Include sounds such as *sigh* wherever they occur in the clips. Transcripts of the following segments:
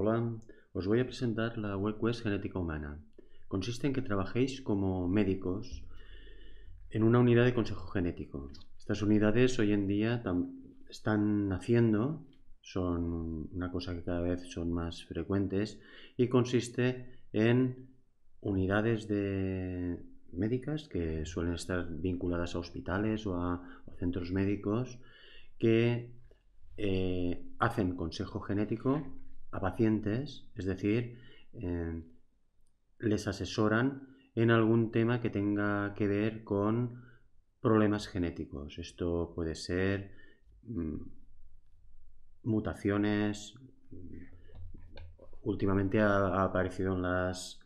Hola, os voy a presentar la WebQuest Genética Humana. Consiste en que trabajéis como médicos en una unidad de consejo genético. Estas unidades hoy en día están naciendo, son una cosa que cada vez son más frecuentes y consiste en unidades de médicas que suelen estar vinculadas a hospitales o a, centros médicos que eh, hacen consejo genético a pacientes, es decir, eh, les asesoran en algún tema que tenga que ver con problemas genéticos. Esto puede ser mm, mutaciones. Últimamente ha, aparecido en las,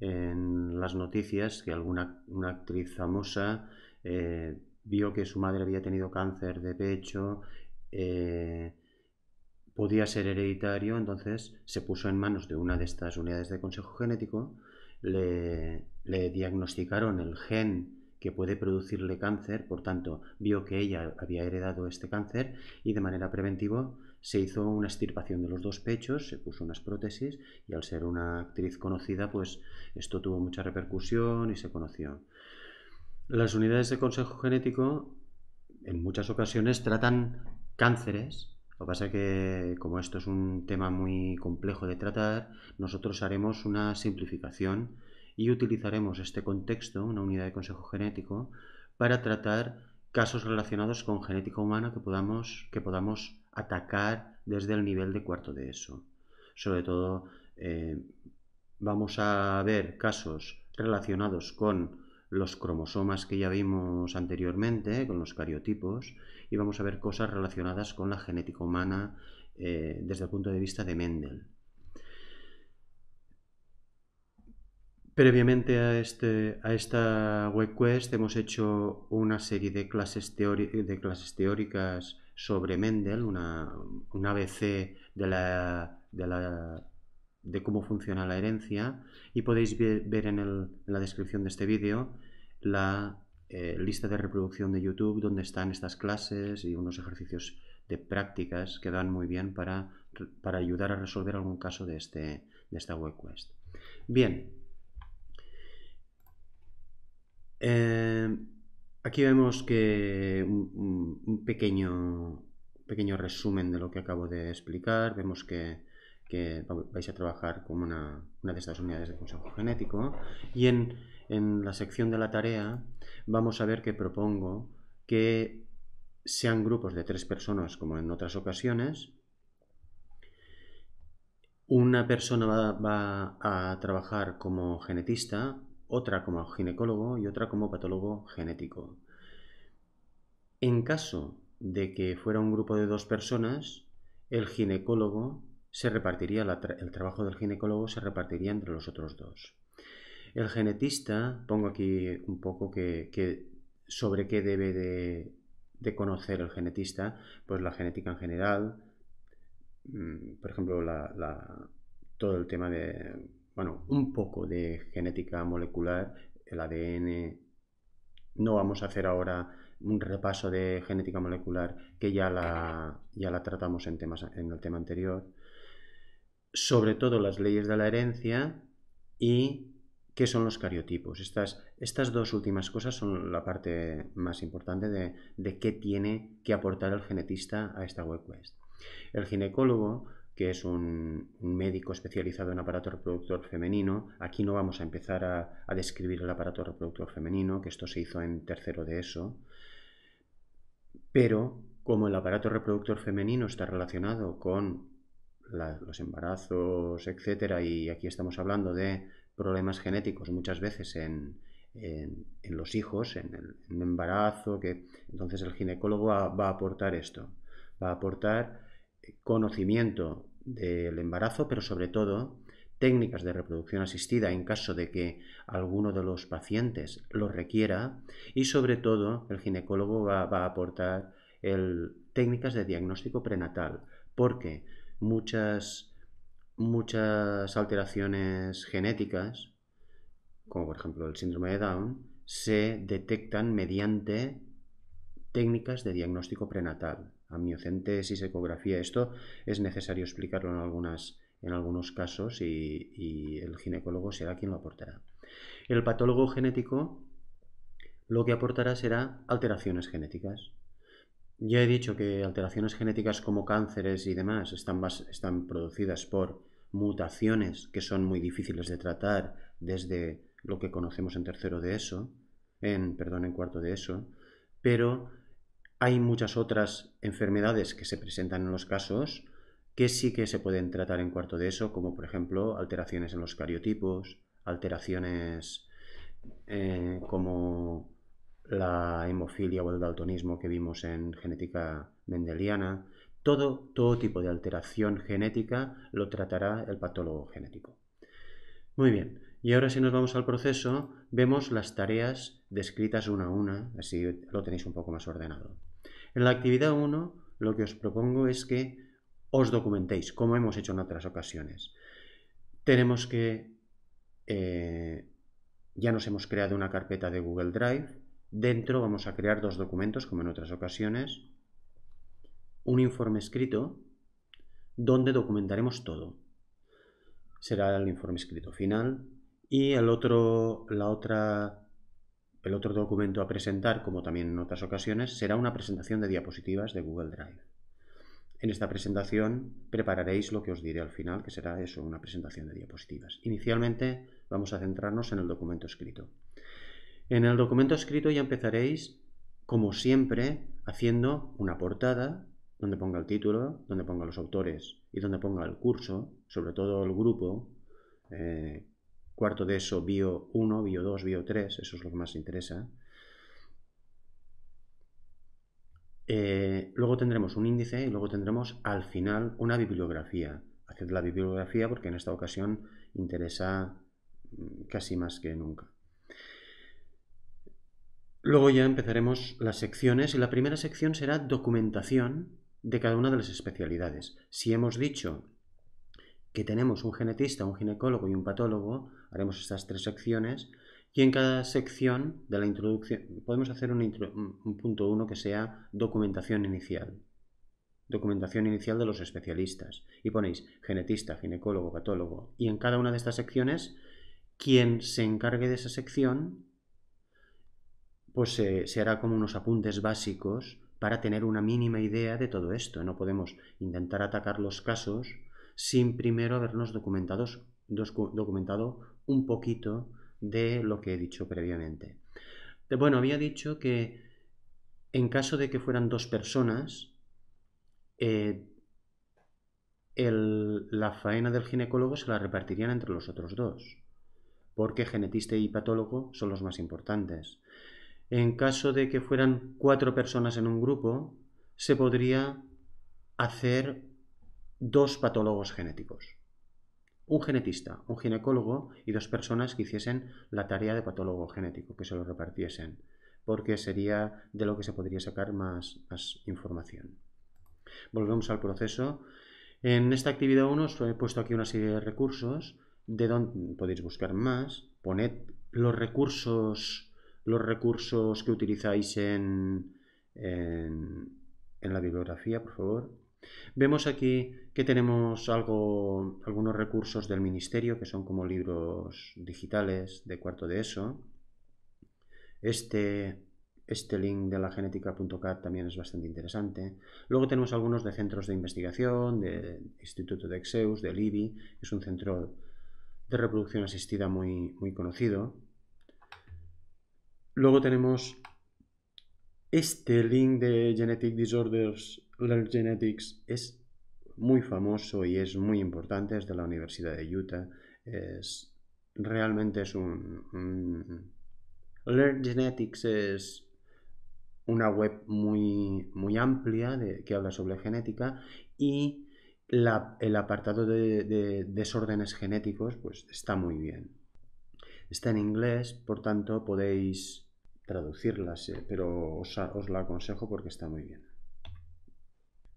en las noticias que alguna una actriz famosa eh, vio que su madre había tenido cáncer de pecho. Eh, podía ser hereditario, entonces se puso en manos de una de estas unidades de consejo genético, le, diagnosticaron el gen que puede producirle cáncer, por tanto, vio que ella había heredado este cáncer y de manera preventiva se hizo una extirpación de los dos pechos, se puso unas prótesis y al ser una actriz conocida, pues esto tuvo mucha repercusión y se conoció. Las unidades de consejo genético en muchas ocasiones tratan cánceres lo que pasa es que como esto es un tema muy complejo de tratar, nosotros haremos una simplificación y utilizaremos este contexto, una unidad de consejo genético, para tratar casos relacionados con genética humana que podamos, que podamos atacar desde el nivel de cuarto de eso. Sobre todo eh, vamos a ver casos relacionados con los cromosomas que ya vimos anteriormente, con los cariotipos, y vamos a ver cosas relacionadas con la genética humana eh, desde el punto de vista de Mendel. Previamente a, este, a esta webquest hemos hecho una serie de clases, teóricas sobre Mendel, una, un ABC de, la, de, cómo funciona la herencia y podéis ver, en, la descripción de este vídeo la eh, lista de reproducción de YouTube donde están estas clases y unos ejercicios de prácticas que dan muy bien para, ayudar a resolver algún caso de, este, de esta WebQuest. Bien. Eh, aquí vemos que un, pequeño, pequeño resumen de lo que acabo de explicar. Vemos que, vais a trabajar como una, una, de estas unidades de consejo genético y en, en la sección de la tarea vamos a ver que propongo que sean grupos de tres personas como en otras ocasiones. Una persona va, a trabajar como genetista, otra como ginecólogo y otra como patólogo genético. En caso de que fuera un grupo de dos personas, el ginecólogo se repartiría, el trabajo del ginecólogo se repartiría entre los otros dos. El genetista, pongo aquí un poco que, sobre qué debe de, conocer el genetista, pues la genética en general, mm, por ejemplo, todo el tema de, bueno, un poco de genética molecular, el ADN. No vamos a hacer ahora un repaso de genética molecular que ya la, ya la tratamos en, temas, en el tema anterior. Sobre todo las leyes de la herencia y ¿Qué son los cariotipos? Estas, estas dos últimas cosas son la parte más importante de, qué tiene que aportar el genetista a esta WebQuest. El ginecólogo, que es un, médico especializado en aparato reproductor femenino, aquí no vamos a empezar a, describir el aparato reproductor femenino, que esto se hizo en tercero de eso, pero como el aparato reproductor femenino está relacionado con los embarazos, etcétera, y aquí estamos hablando de problemas genéticos muchas veces en, los hijos, en el, embarazo, que entonces el ginecólogo va, a aportar esto, va a aportar conocimiento del embarazo, pero sobre todo técnicas de reproducción asistida en caso de que alguno de los pacientes lo requiera y sobre todo el ginecólogo va, a aportar el, técnicas de diagnóstico prenatal. Porque muchas muchas alteraciones genéticas, como por ejemplo el síndrome de Down, se detectan mediante técnicas de diagnóstico prenatal, amniocentesis, ecografía. Esto es necesario explicarlo en algunas, en algunos casos y, el ginecólogo será quien lo aportará. El patólogo genético lo que aportará será alteraciones genéticas. Ya he dicho que alteraciones genéticas como cánceres y demás están, están producidas por mutaciones que son muy difíciles de tratar desde lo que conocemos en tercero de eso, en, perdón, en cuarto de eso, pero hay muchas otras enfermedades que se presentan en los casos que sí que se pueden tratar en cuarto de eso, como por ejemplo alteraciones en los cariotipos, alteraciones eh, como la hemofilia o el daltonismo que vimos en genética mendeliana. Todo, todo tipo de alteración genética lo tratará el patólogo genético. Muy bien, y ahora si nos vamos al proceso, vemos las tareas descritas una a una, así lo tenéis un poco más ordenado. En la actividad 1, lo que os propongo es que os documentéis, como hemos hecho en otras ocasiones. Tenemos que, eh, ya nos hemos creado una carpeta de Google Drive, dentro vamos a crear dos documentos, como en otras ocasiones, un informe escrito, donde documentaremos todo. Será el informe escrito final y el otro, la otra, el otro documento a presentar, como también en otras ocasiones, será una presentación de diapositivas de Google Drive. En esta presentación prepararéis lo que os diré al final, que será eso, una presentación de diapositivas. Inicialmente vamos a centrarnos en el documento escrito. En el documento escrito ya empezaréis, como siempre, haciendo una portada donde ponga el título, donde ponga los autores y donde ponga el curso, sobre todo el grupo, eh, cuarto de eso, bio 1, bio 2, bio 3, eso es lo que más interesa. Eh, luego tendremos un índice y luego tendremos al final una bibliografía. Haced la bibliografía porque en esta ocasión interesa mm, casi más que nunca. Luego ya empezaremos las secciones y la primera sección será documentación de cada una de las especialidades. Si hemos dicho que tenemos un genetista, un ginecólogo y un patólogo, haremos estas tres secciones y en cada sección de la introducción podemos hacer un, punto uno que sea documentación inicial. Documentación inicial de los especialistas. Y ponéis genetista, ginecólogo, patólogo. Y en cada una de estas secciones, quien se encargue de esa sección, pues se hará como unos apuntes básicos para tener una mínima idea de todo esto. No podemos intentar atacar los casos sin primero habernos documentado un poquito de lo que he dicho previamente. Bueno, había dicho que en caso de que fueran dos personas, eh, la faena del ginecólogo se la repartirían entre los otros dos, porque genetista y patólogo son los más importantes. En caso de que fueran cuatro personas en un grupo, se podría hacer dos patólogos genéticos un genetista, un ginecólogo y dos personas que hiciesen la tarea de patólogo genético, que se lo repartiesen, porque sería de lo que se podría sacar más, información. Volvemos al proceso. En esta actividad 1 os he puesto aquí una serie de recursos, de donde podéis buscar más, poned los recursos, los recursos que utilizáis en, en la bibliografía, por favor. Vemos aquí que tenemos algo, algunos recursos del ministerio que son como libros digitales de cuarto de eso. Este, este link de la genética.cat también es bastante interesante. Luego tenemos algunos de centros de investigación, del Instituto de Exeus, del IBI, que es un centro de reproducción asistida muy, muy conocido. Luego tenemos este link de Genetic Disorders Learn Genetics es muy famoso y es muy importante, es de la Universidad de Utah. Es, realmente es un, Learn Genetics es una web muy, muy amplia de, que habla sobre genética y el apartado de, desórdenes genéticos pues está muy bien. Está en inglés, por tanto podéis traducirlas, eh, pero os, la aconsejo porque está muy bien.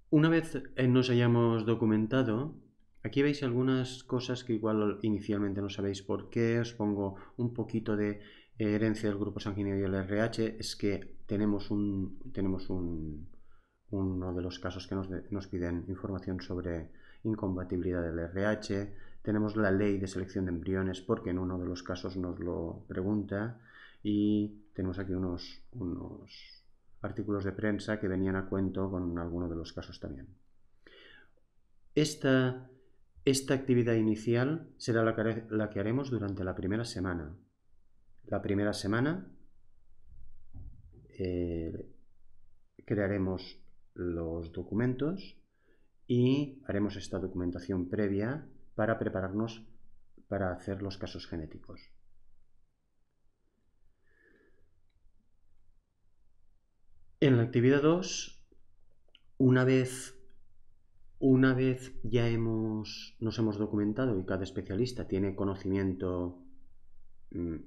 Una vez eh, nos hayamos documentado, aquí veis algunas cosas que igual inicialmente no sabéis por qué. Os pongo un poquito de eh, herencia del grupo sanguíneo y el RH. Es que tenemos, un, tenemos un, uno de los casos que nos, nos piden información sobre incompatibilidad del RH, tenemos la ley de selección de embriones porque en uno de los casos nos lo pregunta y tenemos aquí unos, unos artículos de prensa que venían a cuento con alguno de los casos también. Esta, esta actividad inicial será la que, la que haremos durante la primera semana. La primera semana eh, crearemos los documentos y haremos esta documentación previa para prepararnos para hacer los casos genéticos. En la actividad 2, una vez, una vez ya hemos, nos hemos documentado y cada especialista tiene conocimiento mm,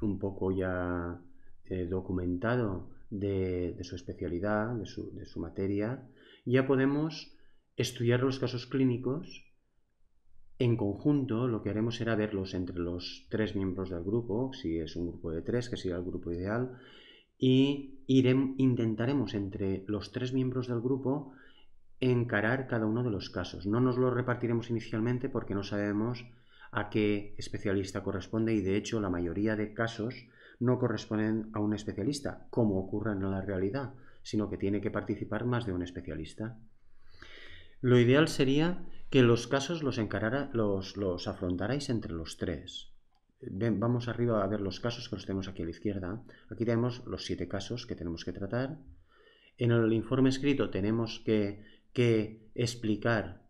un poco ya eh, documentado de, su especialidad, de su, de su materia, ya podemos estudiar los casos clínicos en conjunto. Lo que haremos será verlos entre los tres miembros del grupo, si es un grupo de tres, que sería el grupo ideal, y intentaremos entre los tres miembros del grupo encarar cada uno de los casos. No nos lo repartiremos inicialmente porque no sabemos a qué especialista corresponde y de hecho la mayoría de casos no corresponden a un especialista, como ocurre en la realidad, sino que tiene que participar más de un especialista. Lo ideal sería que los casos los, los, los afrontarais entre los tres vamos arriba a ver los casos que los tenemos aquí a la izquierda. Aquí tenemos los siete casos que tenemos que tratar. En el informe escrito tenemos que, explicar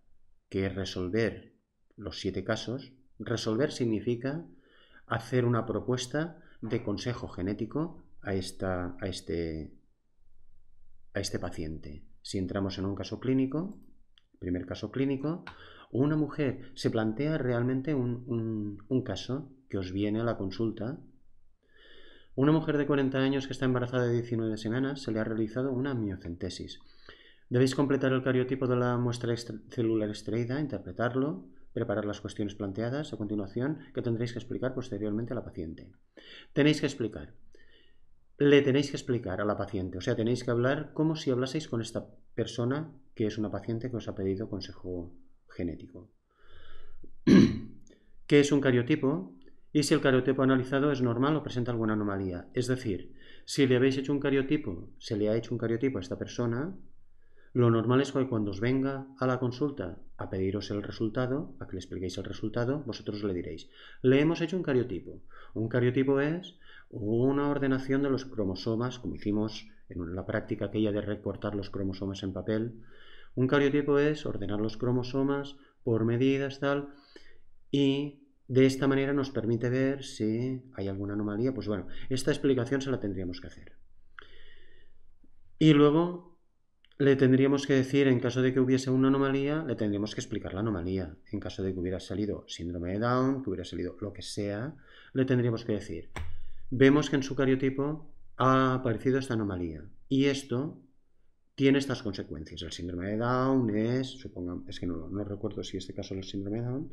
que resolver los siete casos. Resolver significa hacer una propuesta de consejo genético a, esta, a, este, a este paciente. Si entramos en un caso clínico, primer caso clínico, una mujer se plantea realmente un caso os viene a la consulta, una mujer de 40 años que está embarazada de 19 semanas se le ha realizado una miocentesis. Debéis completar el cariotipo de la muestra celular extraída, interpretarlo, preparar las cuestiones planteadas a continuación que tendréis que explicar posteriormente a la paciente. Tenéis que explicar. Le tenéis que explicar a la paciente, o sea, tenéis que hablar como si hablaseis con esta persona que es una paciente que os ha pedido consejo genético. *clears throat* ¿Qué es un cariotipo? Y si el cariotipo analizado es normal o presenta alguna anomalía. Es decir, si le habéis hecho un cariotipo, se le ha hecho un cariotipo a esta persona, lo normal es que cuando os venga a la consulta a pediros el resultado, a que le expliquéis el resultado, vosotros le diréis, le hemos hecho un cariotipo. Un cariotipo es una ordenación de los cromosomas, como hicimos en la práctica aquella de recortar los cromosomas en papel. Un cariotipo es ordenar los cromosomas por medidas, tal, y de esta manera nos permite ver si hay alguna anomalía. Pues bueno, esta explicación se la tendríamos que hacer. Y luego le tendríamos que decir, en caso de que hubiese una anomalía, le tendríamos que explicar la anomalía. En caso de que hubiera salido síndrome de Down, que hubiera salido lo que sea, le tendríamos que decir, vemos que en su cariotipo ha aparecido esta anomalía. Y esto tiene estas consecuencias. El síndrome de Down es, supongamos, es que no, no recuerdo si este caso es el síndrome de Down,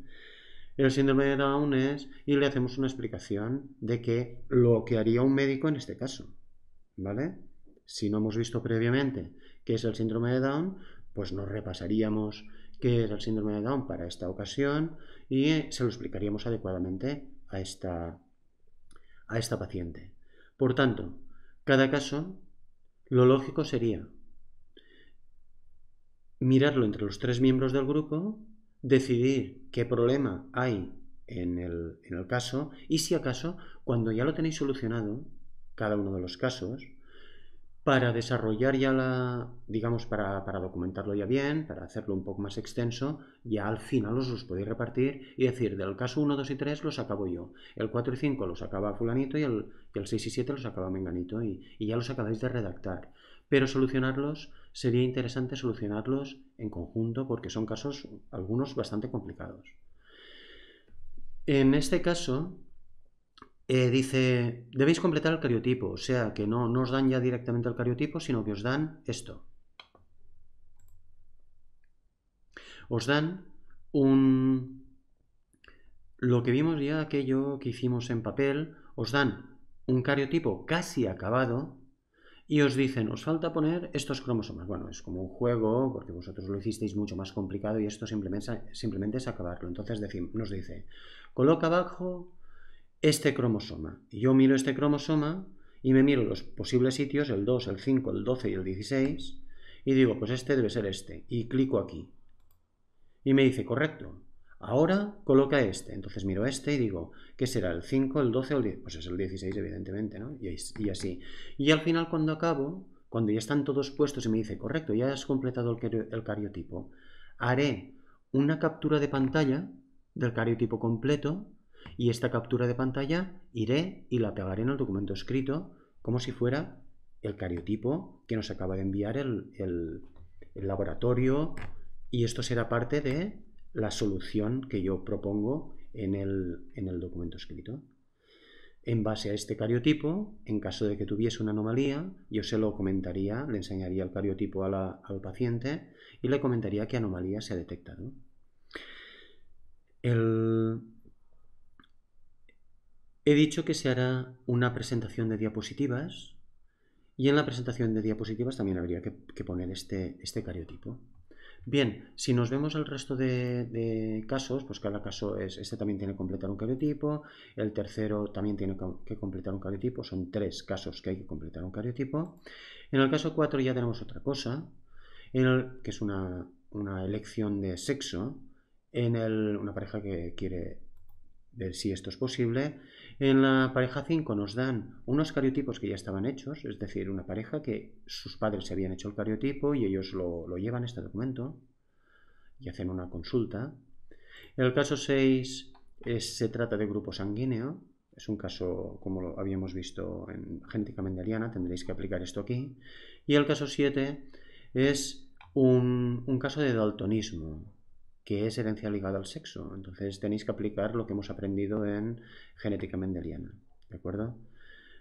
el síndrome de Down es, y le hacemos una explicación de que lo que haría un médico en este caso, ¿vale? Si no hemos visto previamente qué es el síndrome de Down, pues nos repasaríamos qué es el síndrome de Down para esta ocasión y se lo explicaríamos adecuadamente a esta, a esta paciente. Por tanto, cada caso, lo lógico sería mirarlo entre los tres miembros del grupo decidir qué problema hay en el, caso y si acaso, cuando ya lo tenéis solucionado, cada uno de los casos, para desarrollar ya la, digamos, para, documentarlo ya bien, para hacerlo un poco más extenso, ya al final os los podéis repartir y decir, del caso 1, 2 y 3 los acabo yo, el 4 y 5 los acaba fulanito y el, el 6 y 7 los acaba menganito y, y ya los acabáis de redactar. Pero solucionarlos sería interesante solucionarlos en conjunto porque son casos, algunos bastante complicados. En este caso, eh, dice, debéis completar el cariotipo, o sea que no, no os dan ya directamente el cariotipo, sino que os dan esto. Os dan un... Lo que vimos ya, aquello que hicimos en papel, os dan un cariotipo casi acabado, y os dicen, os falta poner estos cromosomas. Bueno, es como un juego, porque vosotros lo hicisteis mucho más complicado y esto simplemente, es acabarlo. Entonces nos dice, coloca abajo este cromosoma. Yo miro este cromosoma y me miro los posibles sitios, el 2, el 5, el 12 y el 16, y digo, pues este debe ser este. Y clico aquí. Y me dice, correcto. Ahora coloca este. Entonces miro este y digo, ¿qué será? ¿El 5, el 12 o el 10? Pues es el 16, evidentemente, ¿no? Y, así. Y al final, cuando acabo, cuando ya están todos puestos y me dice, correcto, ya has completado el, cariotipo, haré una captura de pantalla del cariotipo completo y esta captura de pantalla iré y la pegaré en el documento escrito como si fuera el cariotipo que nos acaba de enviar el laboratorio y esto será parte de la solución que yo propongo en el, documento escrito. En base a este cariotipo, en caso de que tuviese una anomalía, yo se lo comentaría, le enseñaría el cariotipo al paciente y le comentaría qué anomalía se ha detectado. He dicho que se hará una presentación de diapositivas y en la presentación de diapositivas también habría que, poner este, este cariotipo. Bien, si nos vemos el resto de, casos, pues cada caso es, este también tiene que completar un cariotipo, el tercero también tiene que completar un cariotipo, son tres casos que hay que completar un cariotipo. En el caso 4 ya tenemos otra cosa, que es una, elección de sexo, en una pareja que quiere ver si esto es posible. En la pareja 5 nos dan unos cariotipos que ya estaban hechos, es decir, una pareja que sus padres se habían hecho el cariotipo y ellos lo, llevan, este documento, y hacen una consulta. El caso 6 se trata de grupo sanguíneo, es un caso como lo habíamos visto en genética mendeliana, tendréis que aplicar esto aquí. Y el caso 7 es un, un caso de daltonismo, que es herencia ligada al sexo. Entonces tenéis que aplicar lo que hemos aprendido en genética mendeliana. ¿De acuerdo?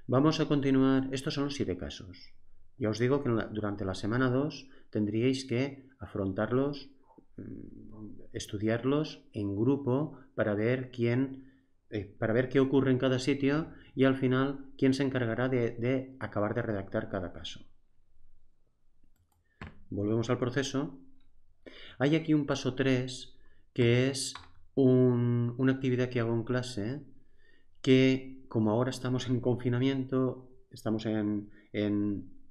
Vamos a continuar. Estos son los siete casos. Ya os digo que durante la semana 2 tendríais que afrontarlos, mm, estudiarlos en grupo para ver quién, eh, para ver qué ocurre en cada sitio y al final quién se encargará de acabar de redactar cada caso. Volvemos al proceso hay aquí un paso 3 que es una actividad que hago en clase que como ahora estamos en confinamiento, estamos en,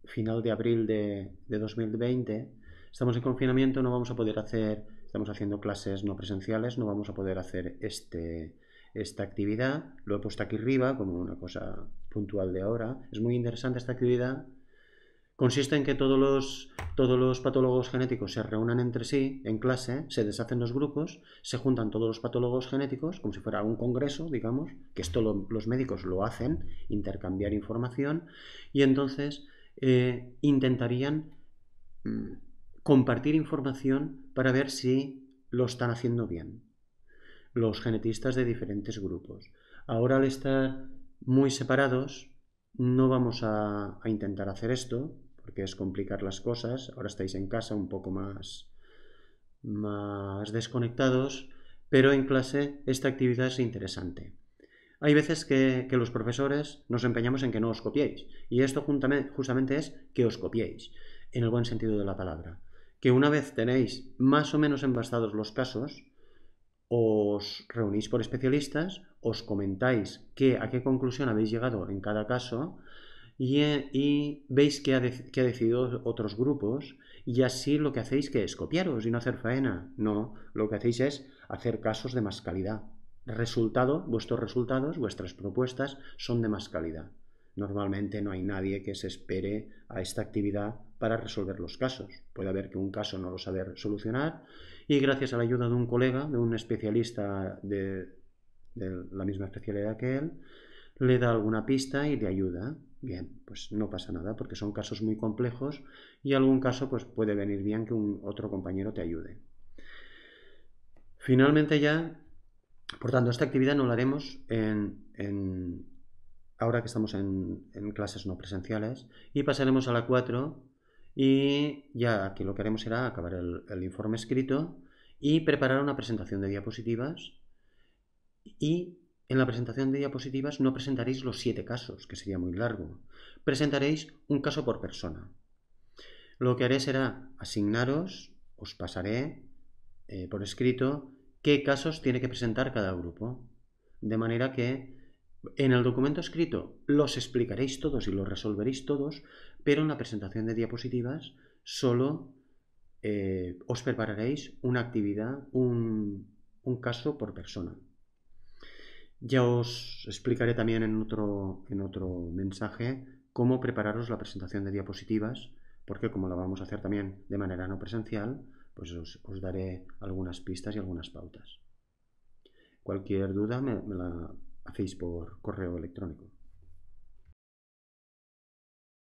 final de abril de, 2020, estamos en confinamiento, no vamos a poder hacer, estamos haciendo clases no presenciales, no vamos a poder hacer este, esta actividad. Lo he puesto aquí arriba como una cosa puntual de ahora. Es muy interesante esta actividad consiste en que todos los, todos los patólogos genéticos se reúnan entre sí en clase, se deshacen los grupos, se juntan todos los patólogos genéticos, como si fuera un congreso, digamos, que esto los médicos lo hacen, intercambiar información, y entonces eh, intentarían mm, compartir información para ver si lo están haciendo bien. Los genetistas de diferentes grupos. Ahora al estar muy separados, no vamos a intentar hacer esto, porque es complicar las cosas. Ahora estáis en casa un poco más, más desconectados, pero en clase esta actividad es interesante. Hay veces que, los profesores nos empeñamos en que no os copiéis, y esto justamente es que os copiéis, en el buen sentido de la palabra. Que una vez tenéis más o menos embastados los casos, os reunís por especialistas, os comentáis qué, a qué conclusión habéis llegado en cada caso, y, veis que ha, decidido otros grupos y así lo que hacéis que es copiaros y no hacer faena. No, lo que hacéis es hacer casos de más calidad. Resultado, vuestros resultados, vuestras propuestas son de más calidad. Normalmente no hay nadie que se espere a esta actividad para resolver los casos. Puede haber que un caso no lo sabe solucionar y gracias a la ayuda de un colega, de un especialista de, de la misma especialidad que él, le da alguna pista y le ayuda. Bien, pues no pasa nada porque son casos muy complejos y algún caso pues puede venir bien que un otro compañero te ayude. Finalmente ya, por tanto, esta actividad no la haremos en, ahora que estamos en, clases no presenciales y pasaremos a la 4 y ya aquí lo que haremos será acabar el informe escrito y preparar una presentación de diapositivas y en la presentación de diapositivas no presentaréis los siete casos, que sería muy largo. Presentaréis un caso por persona. Lo que haré será asignaros, os pasaré eh, por escrito qué casos tiene que presentar cada grupo. De manera que en el documento escrito los explicaréis todos y los resolveréis todos, pero en la presentación de diapositivas solo eh, os prepararéis una actividad, un, caso por persona. Ya os explicaré también en otro, en otro mensaje cómo prepararos la presentación de diapositivas, porque como la vamos a hacer también de manera no presencial, pues os, daré algunas pistas y algunas pautas. Cualquier duda me la hacéis por correo electrónico.